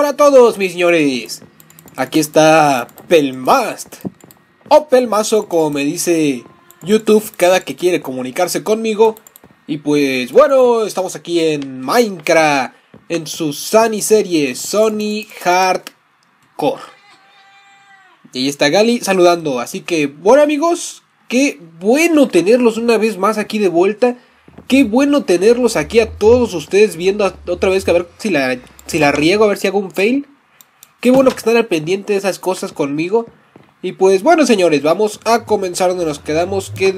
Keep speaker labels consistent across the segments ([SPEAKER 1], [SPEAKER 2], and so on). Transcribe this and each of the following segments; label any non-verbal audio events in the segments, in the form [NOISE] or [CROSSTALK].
[SPEAKER 1] Hola a todos mis señores, aquí está Pelmast. O Pelmazo como me dice YouTube cada que quiere comunicarse conmigo. Y pues bueno, estamos aquí en Minecraft en su Sunny serie Sony Hardcore. Y ahí está Gali saludando, así que bueno amigos, qué bueno tenerlos una vez más aquí de vuelta. Qué bueno tenerlos aquí a todos ustedes viendo otra vez que a ver si la, si la riego, a ver si hago un fail. Qué bueno que están al pendiente de esas cosas conmigo. Y pues bueno señores, vamos a comenzar donde nos quedamos que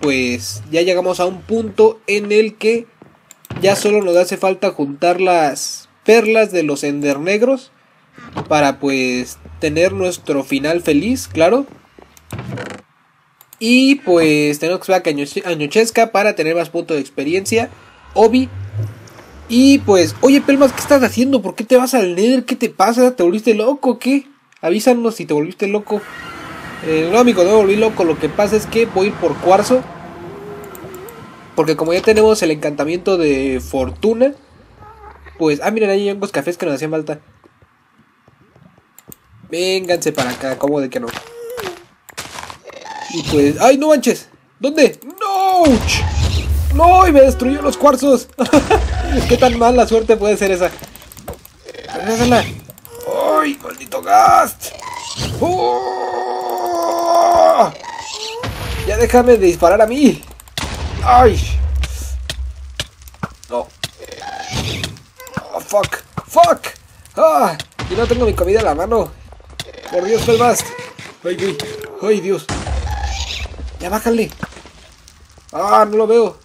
[SPEAKER 1] pues ya llegamos a un punto en el que ya solo nos hace falta juntar las perlas de los ender negros para pues tener nuestro final feliz, claro. Y pues tenemos que esperar que anochezca para tener más puntos de experiencia. Obi. Y pues, oye Pelmas, ¿qué estás haciendo? ¿Por qué te vas al Nether? ¿Qué te pasa? ¿Te volviste loco qué? Avísanos si te volviste loco. Eh, no, amigo, no me volví loco. Lo que pasa es que voy a ir por cuarzo. Porque como ya tenemos el encantamiento de fortuna. Pues, ah, miren, ahí hay unos cafés que nos hacían falta. Vénganse para acá, ¿cómo de que no? Y pues, ¡ay, no manches! ¿Dónde? ¡No! ¡No! Y me destruyó los cuarzos. [LAUGHS] ¿Qué tan mala suerte puede ser esa? Regrésala. ¡Ay, maldito Gast! ¡Oh! Ya déjame de disparar a mí. ¡Ay! No. Oh, fuck. ¡Fuck! ¡Ah! Y no tengo mi comida en la mano. Por Dios, Pelmast. ¡Ay, ay! ¡Ay, Dios! Ya bájale. Ah, no lo veo.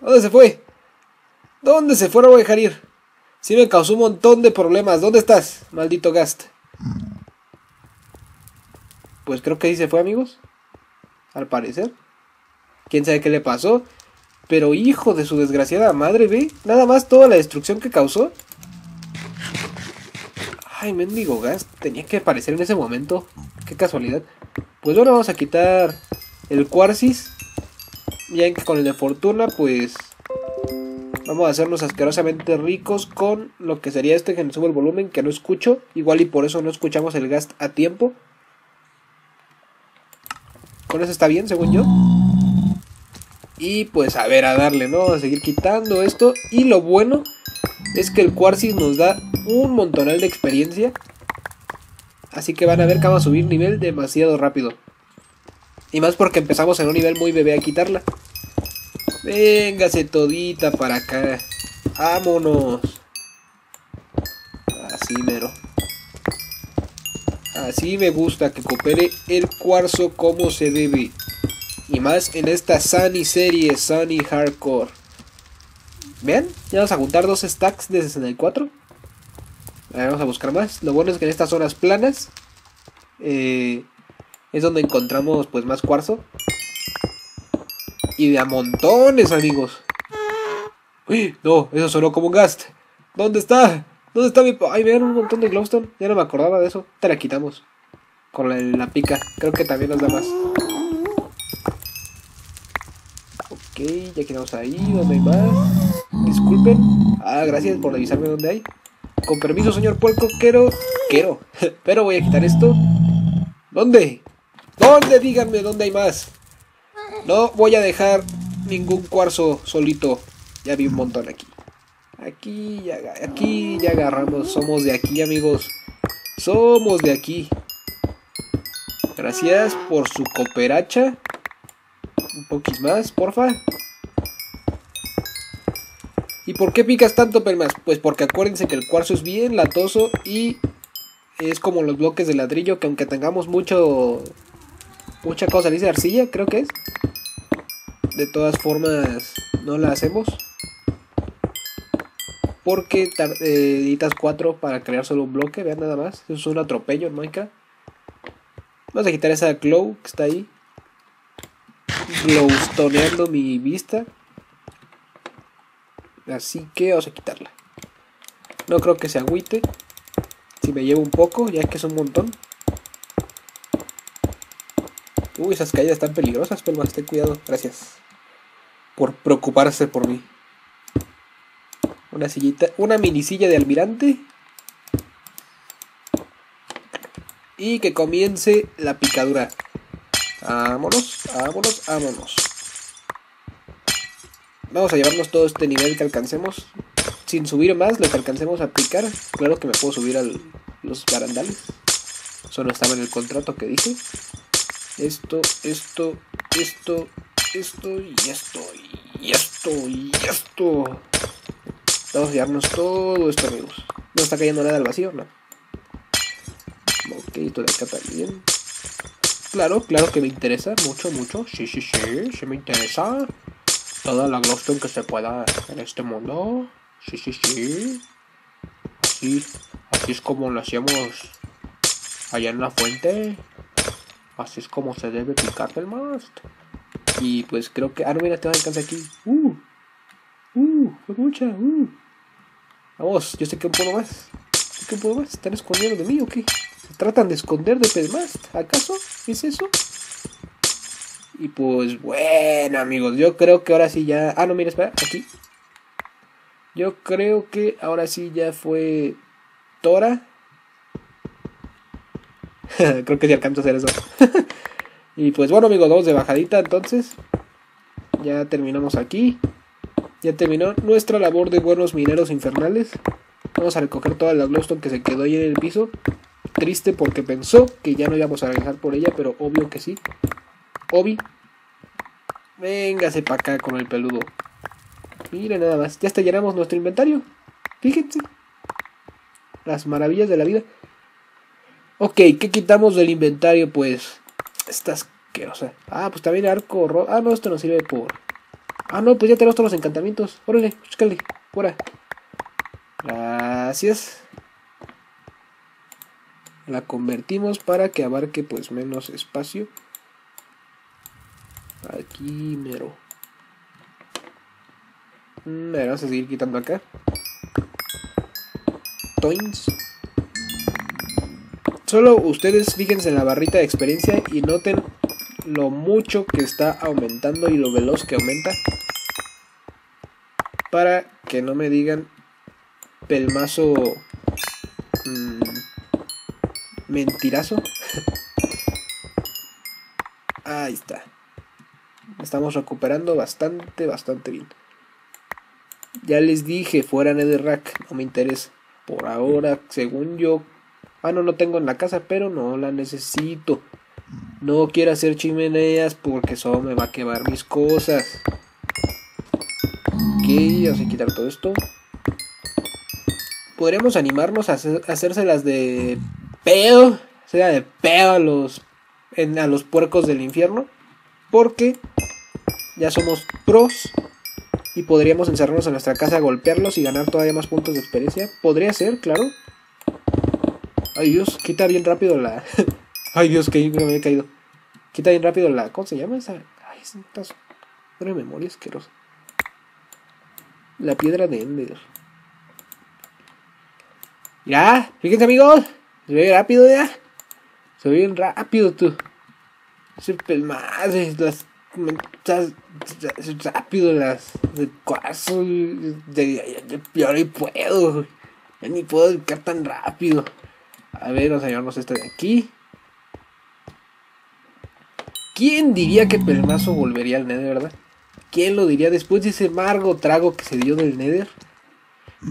[SPEAKER 1] ¿Dónde se fue? ¿Dónde se fue? Dejar ir. Sí me causó un montón de problemas. ¿Dónde estás, maldito Gast? Pues creo que ahí se fue, amigos. Al parecer. Quién sabe qué le pasó. Pero hijo de su desgraciada madre, ve. Nada más toda la destrucción que causó. Ay, mendigo Gast. Tenía que aparecer en ese momento. Qué casualidad. Pues bueno, vamos a quitar el Quarcis. Ya que con el de Fortuna, pues vamos a hacernos asquerosamente ricos con lo que sería este que nos sube el volumen, que no escucho. Igual y por eso no escuchamos el gas a tiempo. Con eso está bien, según yo. Y pues a ver, a darle, ¿no? A seguir quitando esto. Y lo bueno es que el Quarcis nos da un montonal de experiencia. Así que van a ver que vamos a subir nivel demasiado rápido. Y más porque empezamos en un nivel muy bebé a quitarla. Véngase todita para acá. Vámonos. Así mero. Así me gusta que coopere el cuarzo como se debe. Y más en esta Sunny serie, Sunny Hardcore. ¿Vean? Ya vamos a juntar dos stacks de 64. vamos a buscar más. Lo bueno es que en estas zonas planas eh, es donde encontramos pues más cuarzo. Y de a montones, amigos. Uy, no, eso sonó como un gast. ¿Dónde está? ¿Dónde está mi... Ay, vean un montón de glowstone. Ya no me acordaba de eso. Te la quitamos. Con la, pica. Creo que también nos da más. Ok, ya quedamos ahí. ¿Dónde hay más? Disculpen. Ah, gracias por avisarme dónde hay. Con permiso, señor puerco. Quiero... Quiero. [LAUGHS] Pero voy a quitar esto. ¿Dónde? ¿Dónde? Díganme dónde hay más. No voy a dejar ningún cuarzo solito. Ya vi un montón aquí. Aquí ya, aquí ya agarramos. Somos de aquí, amigos. Somos de aquí. Gracias por su cooperacha. Un poquito más, porfa. Y por qué picas tanto, Pelmas? Pues porque acuérdense que el cuarzo es bien latoso y es como los bloques de ladrillo que aunque tengamos mucho mucha cosa, dice arcilla, creo que es. De todas formas, no la hacemos. Porque necesitas 4 para crear solo un bloque, vean nada más. Eso es un atropello en Minecraft. Vamos a quitar esa glow que está ahí. Glowstoneando mi vista. Así que vamos a quitarla. No creo que se agüite. Si me llevo un poco, ya que es un montón. Uy, esas caídas están peligrosas, pero más ten cuidado. Gracias. Por preocuparse por mí. Una sillita, una mini silla de almirante. Y que comience la picadura. Vámonos, vámonos, vámonos. Vamos a llevarnos todo este nivel que alcancemos. Sin subir más, lo que alcancemos a picar. Claro que me puedo subir a los barandales. Eso no estaba en el contrato que dije. Esto, esto, esto, esto y esto, y esto, y esto. Vamos a llevarnos todo esto, amigos. No está cayendo nada al vacío, ¿no? Ok, todo acá también. Claro, claro que me interesa mucho, mucho. Sí, sí, sí, sí me interesa. Toda la glowstone que se pueda en este mundo. Sí, sí, sí. Así, así es como lo hacíamos allá en la fuente. Así es como se debe picar el mast. Y pues creo que... Ah, no, mira, te va a alcanzar aquí. Uh. Uh, fue mucha. Uh. Vamos, yo sé que puedo más. Sé que puedo más. ¿Están escondiendo de mí o qué? ¿Se tratan de esconder de Pedmast? ¿Acaso? ¿Es eso? Y pues bueno, amigos, yo creo que ahora sí ya... Ah, no, mira, espera, aquí. Yo creo que ahora sí ya fue Tora. [LAUGHS] creo que sí alcanzo a hacer eso. [LAUGHS] y pues bueno, amigos, vamos de bajadita entonces. Ya terminamos aquí. Ya terminó nuestra labor de buenos mineros infernales. Vamos a recoger toda la glowstone que se quedó ahí en el piso. Triste porque pensó que ya no íbamos a regresar por ella, pero obvio que sí. Obi. Véngase para acá con el peludo. Mire nada más. Ya hasta llenamos nuestro inventario. Fíjense. Las maravillas de la vida. Ok, ¿qué quitamos del inventario? Pues. Esta asquerosa. Ah, pues también arco rojo. Ah, no, esto no sirve por. Ah, no, pues ya tenemos todos los encantamientos. Órale, búscale. Fuera. Gracias. La convertimos para que abarque pues menos espacio. Aquí mero. Mm, vamos a seguir quitando acá. Toins. Solo ustedes fíjense en la barrita de experiencia y noten lo mucho que está aumentando y lo veloz que aumenta. Para que no me digan pelmazo mmm, mentirazo. [LAUGHS] Ahí está. Estamos recuperando bastante, bastante bien. Ya les dije, fuera Netherrack, no me interesa. Por ahora, según yo... Ah, no, no tengo en la casa, pero no la necesito. No quiero hacer chimeneas porque eso me va a quemar mis cosas. Ok, vamos a quitar todo esto. Podríamos animarnos a, hacérselas de pedo. Sea de pedo a los, a los puercos del infierno. Porque ya somos pros y podríamos encerrarnos en nuestra casa, golpearlos y ganar todavía más puntos de experiencia. Podría ser, claro. Ay Dios, quita bien rápido la... [LAUGHS] Ay Dios, que me había caído. Quita bien rápido la... ¿Cómo se llama esa? Ay, es una memoria asquerosa. La piedra de Ender. Ya, fíjense amigos. Se ve rápido ya. Se ve bien rápido tú. Super madre, las rápido las de cuarzo de, y puedo ya ni puedo dedicar tan rápido a ver vamos a llevarnos este de aquí ¿Quién diría que Pelmazo volvería al Nether, verdad? ¿Quién lo diría después de ese amargo trago que se dio del Nether?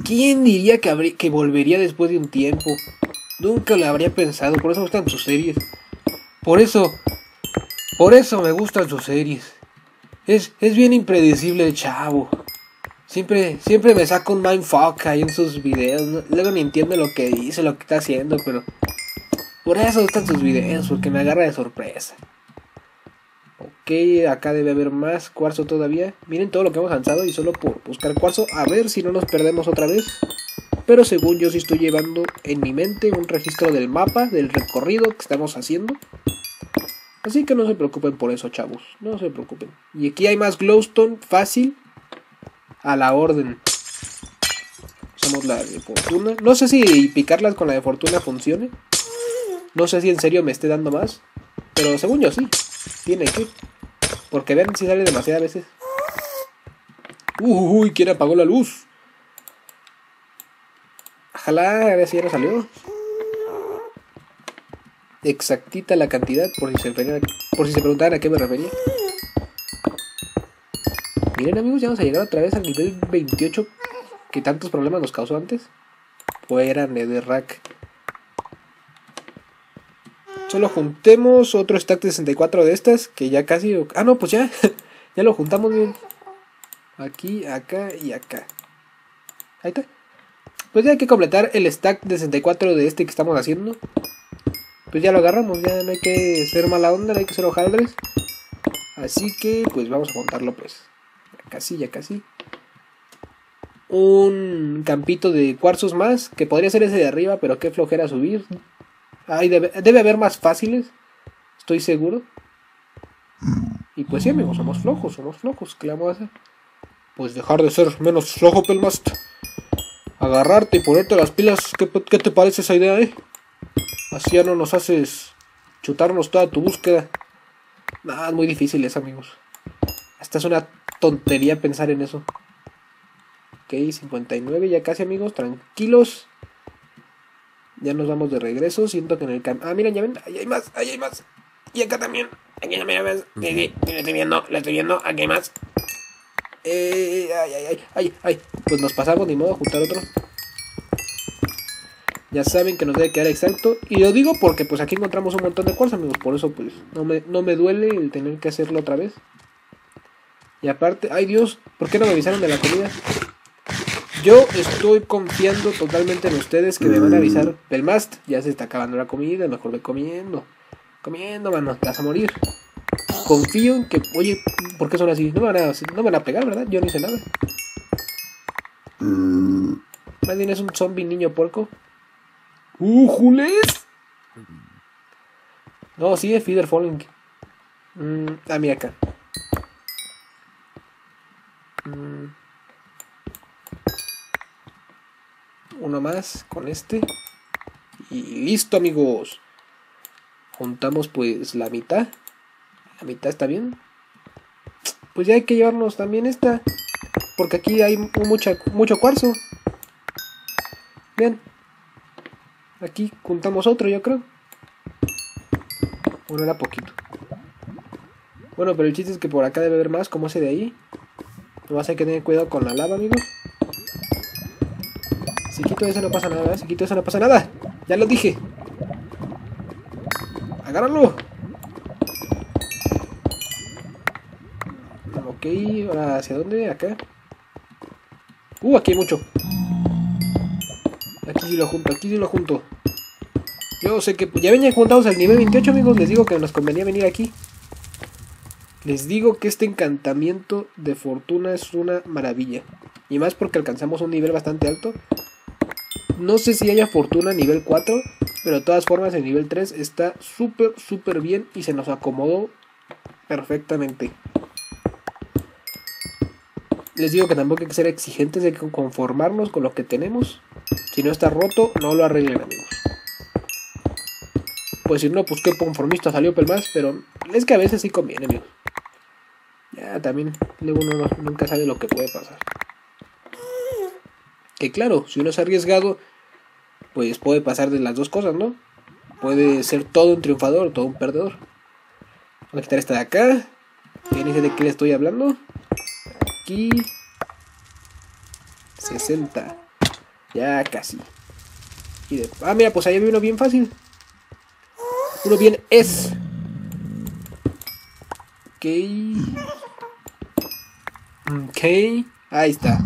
[SPEAKER 1] ¿Quién diría que, que volvería después de un tiempo? Nunca lo habría pensado, por eso me gustan sus series. Por eso, por eso me gustan sus series. Es, es bien impredecible el chavo. Siempre, siempre me saco un mindfuck ahí en sus videos. Luego ni entiendo lo que dice, lo que está haciendo, pero... Por eso gustan sus videos, porque me agarra de sorpresa. Ok, acá debe haber más cuarzo todavía. Miren todo lo que hemos avanzado y solo por buscar cuarzo. A ver si no nos perdemos otra vez. Pero según yo sí estoy llevando en mi mente un registro del mapa, del recorrido que estamos haciendo. Así que no se preocupen por eso, chavos. No se preocupen. Y aquí hay más glowstone fácil. A la orden. Usamos la de fortuna. No sé si picarlas con la de fortuna funcione. No sé si en serio me esté dando más. Pero según yo sí. Tiene que. Porque vean si sale demasiadas veces. Uy, ¿quién apagó la luz? Ojalá, a ver si ya salió. Exactita la cantidad, por si se, por si se preguntaban a qué me refería. Miren amigos, ya vamos a llegar otra vez al nivel 28 que tantos problemas nos causó antes. Fuera Netherrack. Solo juntemos otro stack de 64 de estas, que ya casi... Ah, no, pues ya. [LAUGHS] ya lo juntamos bien. Aquí, acá y acá. Ahí está. Pues ya hay que completar el stack de 64 de este que estamos haciendo. Pues ya lo agarramos, ya no hay que ser mala onda, no hay que ser hojaldres. Así que pues vamos a montarlo pues. Casi, ya casi. Un campito de cuarzos más, que podría ser ese de arriba, pero qué flojera subir. Ay, debe, debe haber más fáciles, estoy seguro. Y pues sí, amigos, somos flojos, somos flojos. ¿Qué le vamos a hacer? Pues dejar de ser menos flojo, Pelmast agarrarte y ponerte las pilas. ¿Qué, te parece esa idea, eh? Así ya no nos haces chutarnos toda tu búsqueda. Nada, es muy difícil eso, amigos. Hasta es una tontería pensar en eso. Ok, 59 ya casi, amigos. Tranquilos. Ya nos vamos de regreso. Siento que en el camino... Ah, miren, ya ven. Ahí hay más, ahí hay más. Y acá también. Aquí también hay más. Lo estoy viendo, lo estoy viendo. Aquí hay más. Eh, ay, ay, ay, ay, ay. Pues nos pasamos, ni modo, juntar otro. Ya saben que nos debe quedar exacto. Y lo digo porque pues aquí encontramos un montón de cuarzo, amigos. Por eso pues no me, no me duele el tener que hacerlo otra vez. Y aparte, ay Dios, ¿por qué no me avisaron de la comida? Yo estoy confiando totalmente en ustedes que me van a avisar. del mast ya se está acabando la comida, mejor ve comiendo. Comiendo, mano, te vas a morir confío en que, oye, ¿por qué son así? No me van a, no me van a pegar, ¿verdad? Yo no hice nada. Mm. Más bien es un zombie niño porco. ¡Uh, Jules! No, sí, es Feeder Falling. Mm, ah, mira acá. Mm. Uno más con este. Y listo, amigos. Juntamos pues la mitad. La mitad está bien. Pues ya hay que llevarnos también esta. Porque aquí hay mucha, mucho cuarzo. Bien. Aquí juntamos otro, yo creo. Bueno, era poquito. Bueno, pero el chiste es que por acá debe haber más, como ese de ahí. Nomás hay que tener cuidado con la lava, amigos. Si quito eso no pasa nada, si quito eso no pasa nada. Ya lo dije. Agárralo. ahora hacia dónde? Acá. Uh, aquí hay mucho. Aquí sí lo junto, aquí sí lo junto. Yo sé que ya venían juntados al nivel 28, amigos. Les digo que nos convenía venir aquí. Les digo que este encantamiento de fortuna es una maravilla. Y más porque alcanzamos un nivel bastante alto. No sé si haya fortuna nivel 4. Pero de todas formas el nivel 3 está súper, súper bien. Y se nos acomodó perfectamente. Les digo que tampoco hay que ser exigentes, hay que conformarnos con lo que tenemos. Si no está roto, no lo arreglen, amigos. Pues si no, pues qué conformista salió Pelmas, pero es que a veces sí conviene, amigos. Ya, también luego uno nunca sabe lo que puede pasar. Que claro, si uno es arriesgado, pues puede pasar de las dos cosas, ¿no? Puede ser todo un triunfador todo un perdedor. Voy a quitar esta de acá. ¿Quién dice de qué le estoy hablando? aquí. 60. Ya casi. Y de... Ah, mira, pues ahí había uno bien fácil. Uno bien es. Ok. Ok. Ahí está.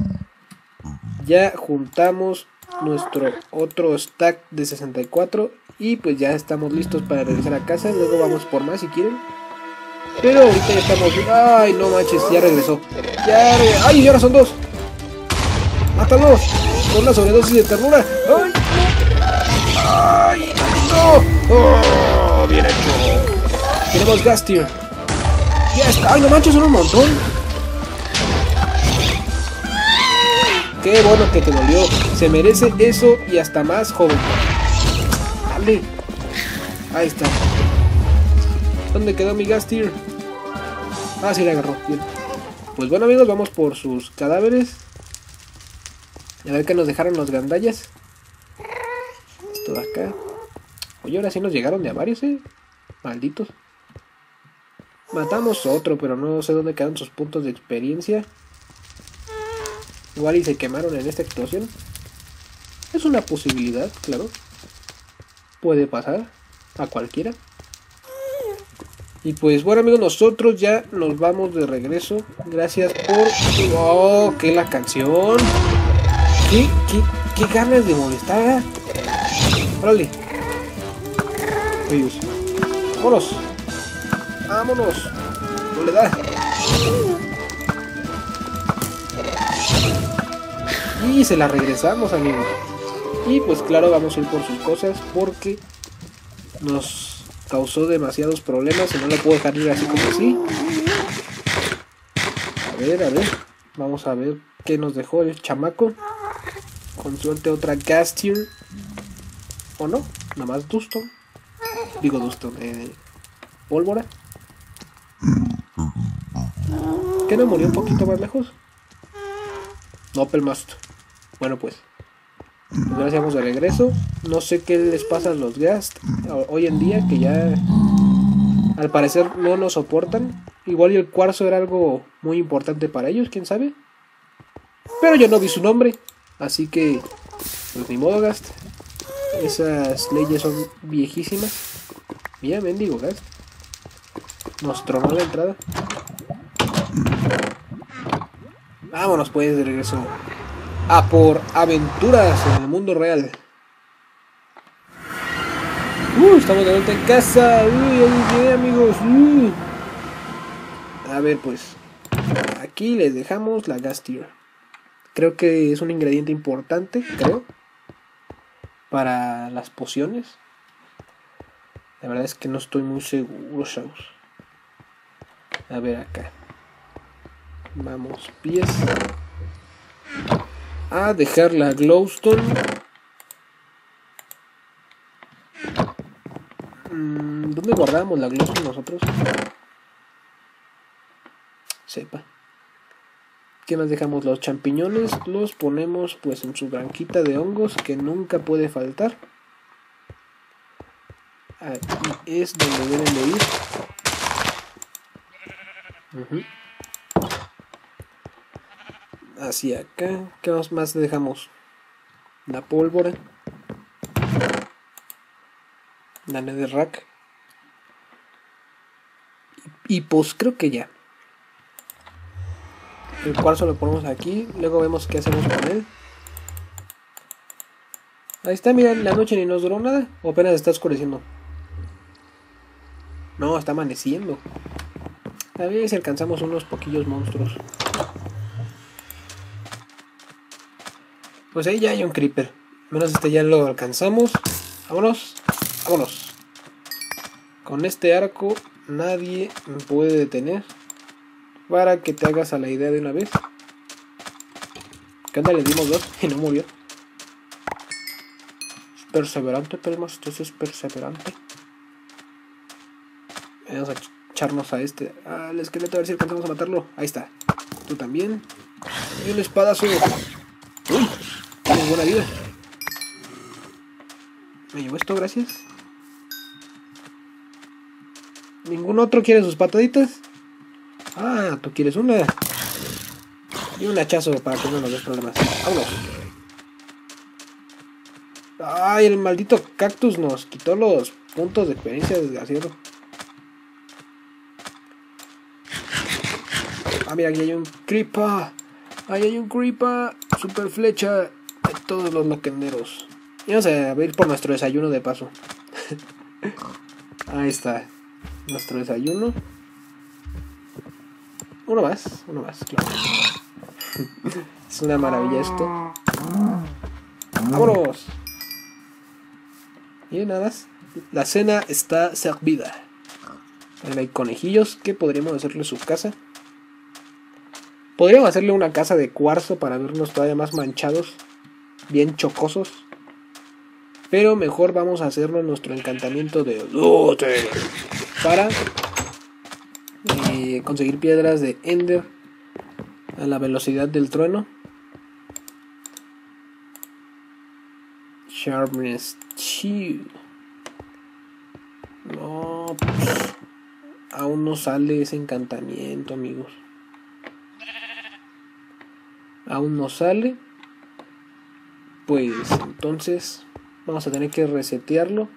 [SPEAKER 1] ya juntamos nuestro otro stack de 64 y pues ya estamos listos para regresar a casa. Luego vamos por más si quieren. Pero ahorita ya estamos... Ay, no manches, ya regresó. Ya Ay, y ahora son dos. Mátalos. Con la sobredosis de ternura. Ay, Ay no. Oh, bien hecho. Tenemos gas tier. Ya está. Ay, no manches, son un montón. Qué bueno que te dolió. Se merece eso y hasta más, joven. Dale. Ahí está. ¿Dónde quedó mi gas tier? Ah, sí, le agarró. Bien. Pues bueno, amigos, vamos por sus cadáveres. A ver qué nos dejaron los gandallas. Esto de acá. Oye, ahora sí nos llegaron de a varios, eh. Malditos. Matamos otro, pero no sé dónde quedan sus puntos de experiencia. Igual y se quemaron en esta explosión. Es una posibilidad, claro. Puede pasar a cualquiera. Y pues bueno amigos, nosotros ya nos vamos de regreso. Gracias por... ¡Oh! ¡Qué la canción! ¿Qué, qué, qué ganas de molestar? ¡Órale! ¡Vámonos! ¡Vámonos! No le da. Y se la regresamos amigos. Y pues claro, vamos a ir por sus cosas porque nos causó demasiados problemas y no lo puedo dejar ir así como así. A ver, a ver. Vamos a ver qué nos dejó el chamaco. Con suerte otra Gastier. ¿O no? Nada más Duston. Digo Duston. Eh, pólvora. ¿Qué no murió un poquito más lejos? No, Pelmast. Bueno pues. Gracias de regreso. No sé qué les pasa a los Gast hoy en día que ya al parecer no lo soportan. Igual y el cuarzo era algo muy importante para ellos, quién sabe. Pero yo no vi su nombre, así que pues ni modo Gast. Esas leyes son viejísimas. Mira, mendigo Gast. Nos tronó la entrada. Vámonos pues de regreso a por aventuras en el mundo real. Uh, estamos de vuelta en casa. Uy, amigos. Uh. A ver, pues. Aquí les dejamos la gas tier. Creo que es un ingrediente importante, creo. Para las pociones. La verdad es que no estoy muy seguro, chavos. A ver acá. Vamos, pies a dejar la glowstone. Mm, ¿Dónde guardamos la glowstone nosotros? Sepa. ¿Qué más dejamos? Los champiñones los ponemos pues en su branquita de hongos que nunca puede faltar. Ahí es donde deben de ir hacia acá. ¿Qué más dejamos? La pólvora. La rack Y, y pues creo que ya. El cuarzo lo ponemos aquí. Luego vemos qué hacemos con él. Ahí está, mira, la noche ni nos duró nada. O apenas está oscureciendo. No, está amaneciendo. A ver si alcanzamos unos poquillos monstruos. Pues ahí ya hay un creeper. Menos este ya lo alcanzamos. Vámonos. Vámonos. Con este arco nadie me puede detener. Para que te hagas a la idea de una vez. Que anda le dimos dos y no murió. Es perseverante, más Esto es perseverante. Vamos a echarnos a este. Al esqueleto a ver si alcanzamos a matarlo. Ahí está. Tú también. Y un espadazo. Vida. Me llevo esto, gracias. ¿Ningún otro quiere sus pataditas? Ah, tú quieres una. Y un hachazo para que no nos des problemas. Vámonos. Ay, el maldito cactus nos quitó los puntos de experiencia desgraciado. Ah, mira, aquí hay un creeper. Ahí hay un creeper. super flecha todos los loquenderos. Y vamos a ir por nuestro desayuno de paso. [LAUGHS] Ahí está. Nuestro desayuno. Uno más, uno más, claro. [LAUGHS] es una maravilla esto. ¡Vámonos! Y nada. La cena está servida. Hay conejillos que podríamos hacerle su casa. Podríamos hacerle una casa de cuarzo para vernos todavía más manchados. Bien chocosos. Pero mejor vamos a hacernos nuestro encantamiento de lote. Para eh, conseguir piedras de Ender a la velocidad del trueno. Sharpness 2. No, pues, aún no sale ese encantamiento, amigos. Aún no sale. Pues entonces vamos a tener que resetearlo.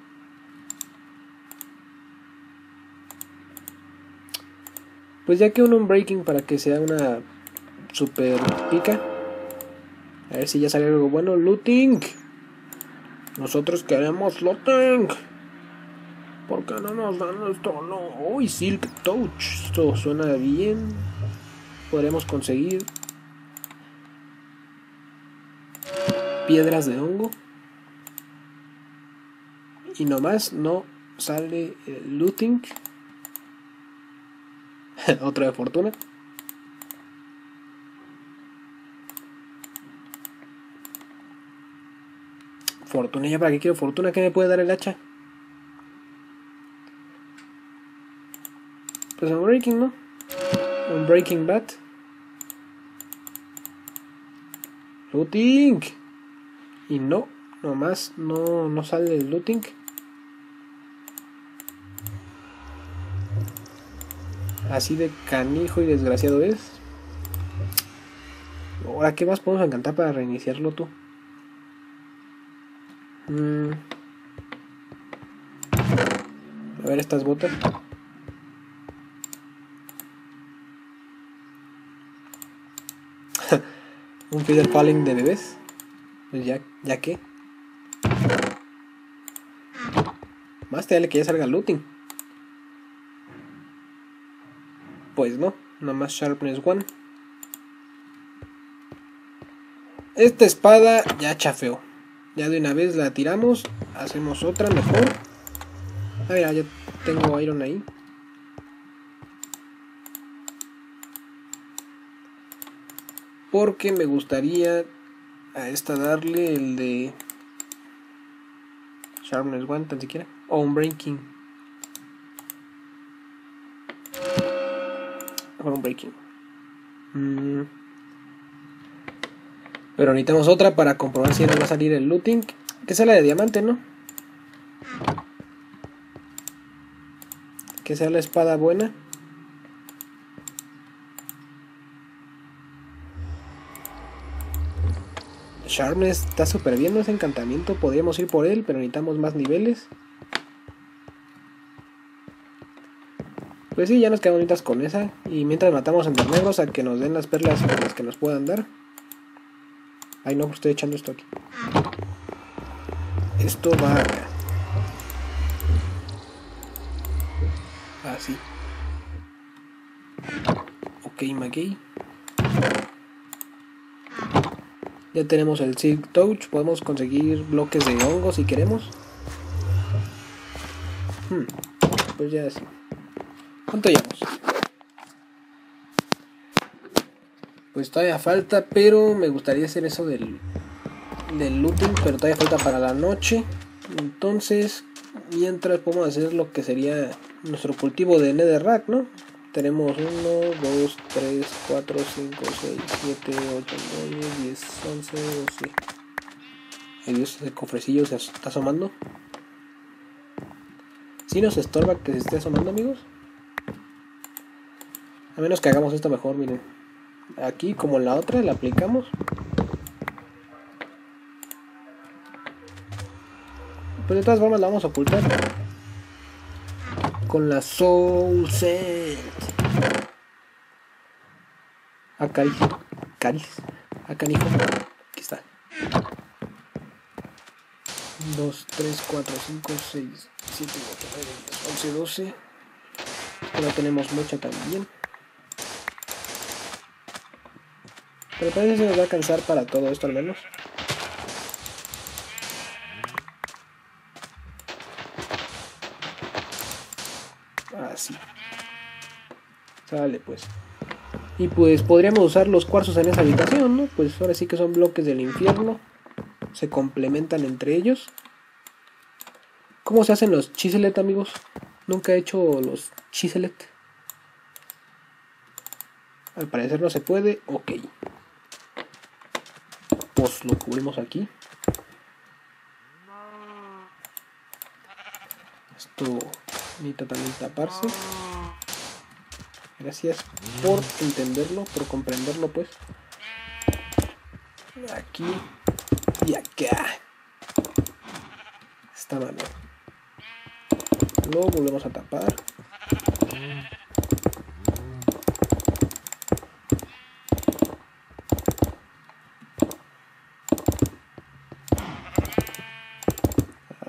[SPEAKER 1] Pues ya que un unbreaking para que sea una super pica. A ver si ya sale algo bueno. Looting. Nosotros queremos looting. ¿Por qué no nos dan esto? No. Uy, Silk Touch. Esto suena bien. Podremos conseguir piedras de hongo. Y nomás no sale el looting. [LAUGHS] Otra de fortuna. Fortuna, ¿ya para qué quiero fortuna? ¿Qué me puede dar el hacha? Pues un breaking, ¿no? Un breaking bat. Looting. Y no, nomás no, no sale el looting. Así de canijo y desgraciado es. Ahora, ¿qué más podemos encantar para reiniciarlo tú? Mm. A ver estas botas. [LAUGHS] Un feeder falling de bebés. Pues ya, ya que. Más te dale que ya salga looting. Pues no, nada más Sharpness 1. Esta espada ya chafeó. Ya de una vez la tiramos. Hacemos otra mejor. Ah, mira, ya tengo iron ahí. Porque me gustaría a esta darle el de Sharpness 1 tan siquiera. O un Breaking. un breaking. Mm. Pero necesitamos otra para comprobar si no va a salir el looting. Que sea la de diamante, ¿no? Que sea la espada buena. Sharpness está súper bien, no es encantamiento. Podríamos ir por él, pero necesitamos más niveles. Pues sí, ya nos quedan bonitas con esa. Y mientras matamos a negros a que nos den las perlas las que nos puedan dar. Ay no, estoy echando esto aquí. Esto va Así. Ok, McGee. Ya tenemos el Silk Touch. Podemos conseguir bloques de hongo si queremos. Hmm, pues ya sí. ¿Cuánto llevamos? Pues todavía falta, pero me gustaría hacer eso del, del looting, pero todavía falta para la noche. Entonces, mientras podemos hacer lo que sería nuestro cultivo de netherrack, ¿no? Tenemos 1, 2, 3, 4, 5, 6, 7, 8, 9, 10, 11, 12. El dios de cofrecillo se está asomando. Si nos estorba que se esté asomando, amigos. A menos que hagamos esto mejor, miren. Aquí, como en la otra, la aplicamos. Pues de todas formas la vamos a ocultar. Con la Soul Set. Acá, Caris. Acá, hijo. 2, 3, 4, 5, 6, 7, 8, 9, 10, 11, 12. Ahora tenemos mucha también. Pero parece que se nos va a alcanzar para todo esto al menos. Sale pues. Y pues podríamos usar los cuarzos en esa habitación, ¿no? Pues ahora sí que son bloques del infierno. Se complementan entre ellos. ¿Cómo se hacen los chiselet, amigos? Nunca he hecho los chiselet. Al parecer no se puede. Ok. Pues lo cubrimos aquí. Esto necesita también taparse. Gracias por entenderlo, por comprenderlo pues. Aquí y acá. Esta mano. Luego volvemos a tapar.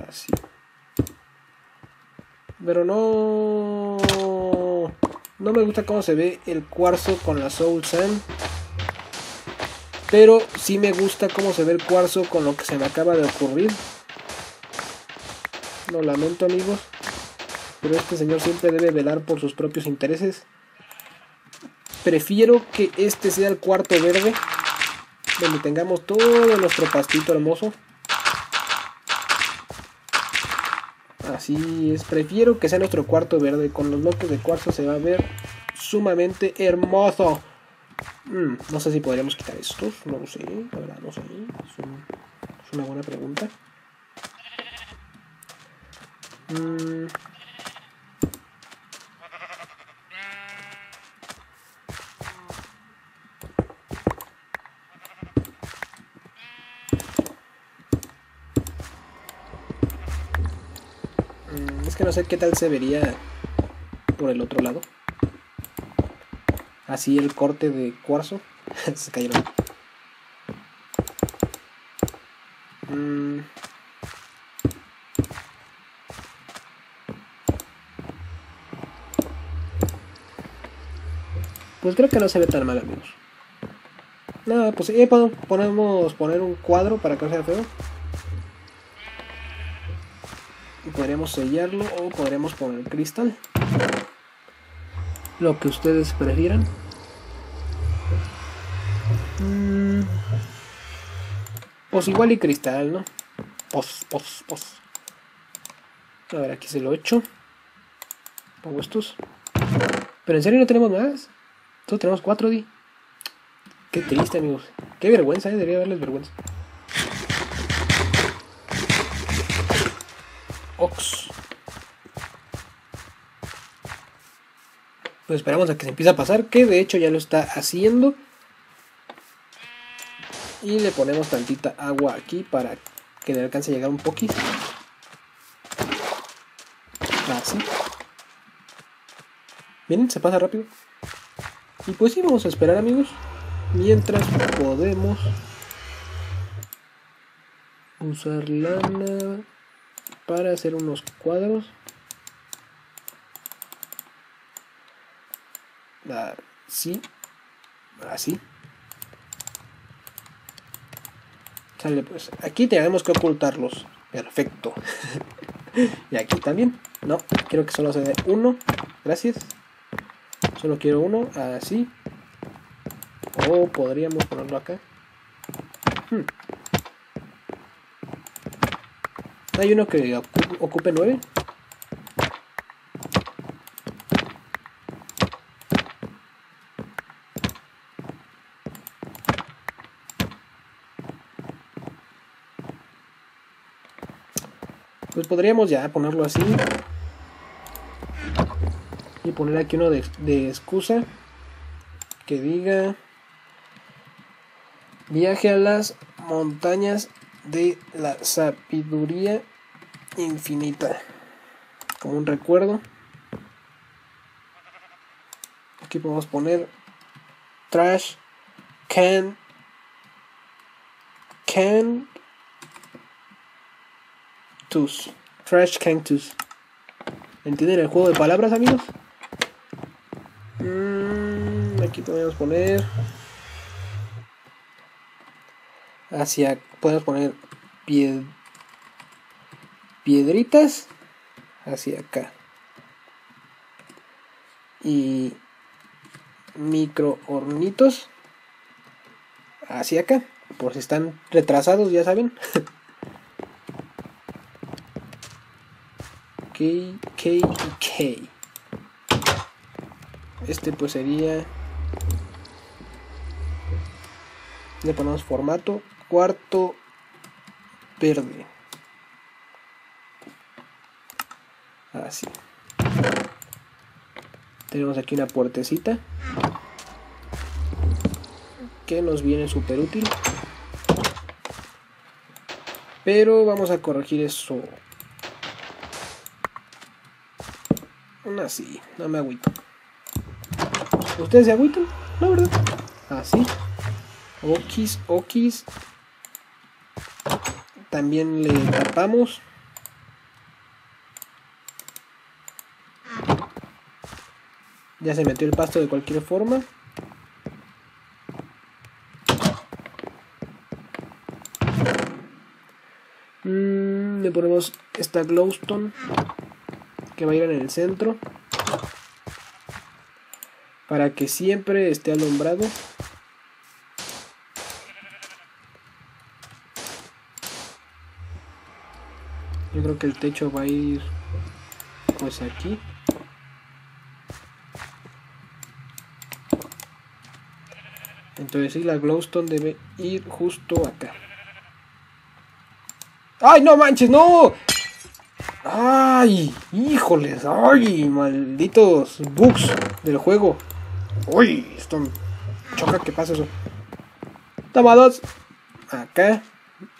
[SPEAKER 1] Así. Pero no... No me gusta cómo se ve el cuarzo con la Soul Sand. Pero sí me gusta cómo se ve el cuarzo con lo que se me acaba de ocurrir. Lo lamento amigos. Pero este señor siempre debe velar por sus propios intereses. Prefiero que este sea el cuarto verde. Donde tengamos todo nuestro pastito hermoso. Así es, prefiero que sea nuestro cuarto verde. Con los bloques de cuarzo se va a ver sumamente hermoso. Mm, no sé si podríamos quitar estos, no lo sé, la verdad no sé. Es, una buena pregunta. Mm. Sé qué tal se vería por el otro lado. Así el corte de cuarzo. [LAUGHS] se cayeron. Mm. Pues creo que no se ve tan mal, amigos. No, pues eh, podemos poner un cuadro para que no sea feo. Y podríamos sellarlo o podríamos poner cristal lo que ustedes prefieran. Mm. Pues igual y cristal, ¿no? Pos, pos, pos. A ver, aquí se lo echo. Pongo estos. Pero en serio no tenemos más. Solo tenemos cuatro, Di. Qué triste, amigos. Qué vergüenza, ¿eh? Debería haberles vergüenza. Pues esperamos a que se empiece a pasar, que de hecho ya lo está haciendo. Y le ponemos tantita agua aquí para que le alcance a llegar un poquito. Así. Miren, se pasa rápido. Y pues sí, vamos a esperar amigos. Mientras podemos usar lana para hacer unos cuadros. así, así. Sale pues, aquí tenemos que ocultarlos. Perfecto. [LAUGHS] y aquí también. No, quiero que solo se dé uno. Gracias. Solo quiero uno, así. O podríamos ponerlo acá. Hmm. Hay uno que ocupe nueve Pues podríamos ya ponerlo así. Y poner aquí uno de, de excusa. Que diga... Viaje a las montañas de la sabiduría infinita. Como un recuerdo. Aquí podemos poner trash can can tus trash cactus ¿entienden el juego de palabras amigos? Mm, aquí podemos poner hacia podemos poner piedritas hacia acá. Y micro hornitos hacia acá por si están retrasados ya saben. [LAUGHS] K este pues sería le ponemos formato cuarto verde. Así tenemos aquí una puertecita que nos viene súper útil. Pero vamos a corregir eso. Así no me agüito. Ustedes se agüitan no verdad. Así. Okis okis también le tapamos Ya se metió el pasto de cualquier forma. Mm, le ponemos esta glowstone que va a ir en el centro para que siempre esté alumbrado. Yo creo que el techo va a ir pues aquí. Entonces sí, la glowstone debe ir justo acá. ¡Ay, no manches, no! ¡Ay! ¡Híjoles! ¡Ay! Malditos bugs del juego. ¡Uy! Esto choca que pasa eso. Toma dos. Acá.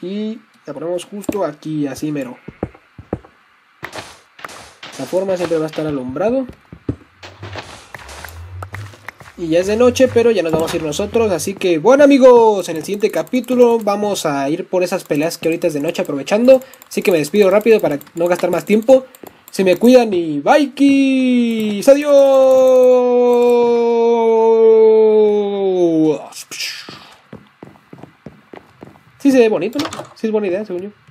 [SPEAKER 1] Y la ponemos justo aquí, así mero. La forma siempre va a estar alumbrado. Y ya es de noche, pero ya nos vamos a ir nosotros. Así que, bueno amigos, en el siguiente capítulo vamos a ir por esas peleas que ahorita es de noche aprovechando. Así que me despido rápido para no gastar más tiempo. Se me cuidan y bye. Adiós. Sí se ve bonito, ¿no? Sí es buena idea, según yo.